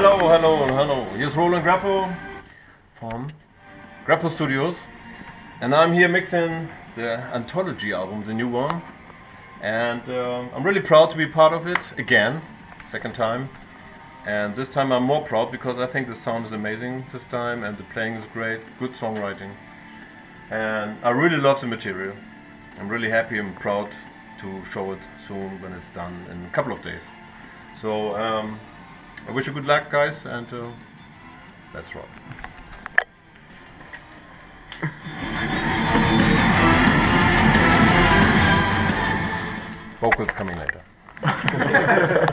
hello, hello, hello. Here's Roland Grapow from Grapow Studios, and I'm here mixing the Anthology album, the new one. And um, I'm really proud to be part of it again, second time. And this time I'm more proud because I think the sound is amazing this time, and the playing is great, good songwriting. And I really love the material. I'm really happy and proud to show it soon when it's done in a couple of days. So um, I wish you good luck, guys, and uh, let's rock. Vocals coming later.